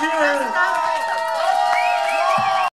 감 사.